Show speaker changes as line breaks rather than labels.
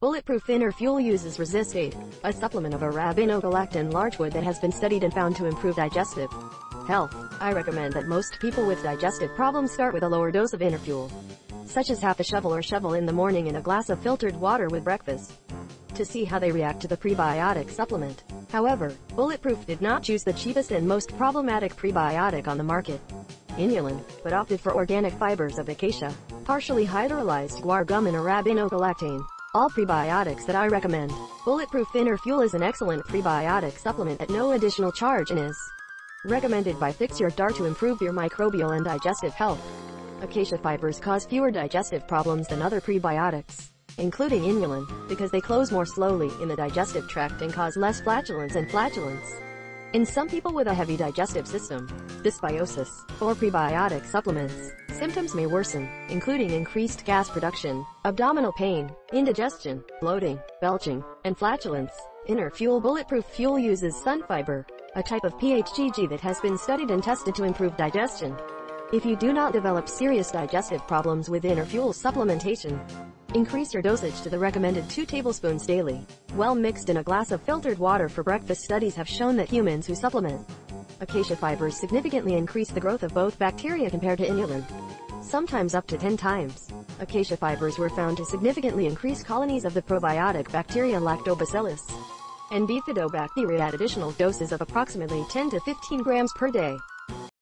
Bulletproof InnerFuel uses ResistAid, a supplement of arabinogalactan larch wood that has been studied and found to improve digestive health. I recommend that most people with digestive problems start with a lower dose of InnerFuel, such as half a shovel or shovel in the morning in a glass of filtered water with breakfast, to see how they react to the prebiotic supplement. However, Bulletproof did not choose the cheapest and most problematic prebiotic on the market, inulin, but opted for organic fibers of acacia, partially hydrolyzed guar gum and arabinogalactan. All prebiotics that I recommend. Bulletproof InnerFuel is an excellent prebiotic supplement at no additional charge and is recommended by Fix Your DAR to improve your microbial and digestive health. Acacia fibers cause fewer digestive problems than other prebiotics, including inulin, because they close more slowly in the digestive tract and cause less flatulence and flatulence. In some people with a heavy digestive system, dysbiosis, or prebiotic supplements, symptoms may worsen, including increased gas production, abdominal pain, indigestion, bloating, belching, and flatulence. InnerFuel Bulletproof Fuel uses sun fiber, a type of PHGG that has been studied and tested to improve digestion. If you do not develop serious digestive problems with InnerFuel supplementation, Increase your dosage to the recommended 2 tablespoons daily. Well mixed in a glass of filtered water for breakfast studies have shown that humans who supplement acacia fibers significantly increase the growth of both bacteria compared to inulin, sometimes up to 10 times. Acacia fibers were found to significantly increase colonies of the probiotic bacteria Lactobacillus and Bifidobacteria at additional doses of approximately 10 to 15 grams per day.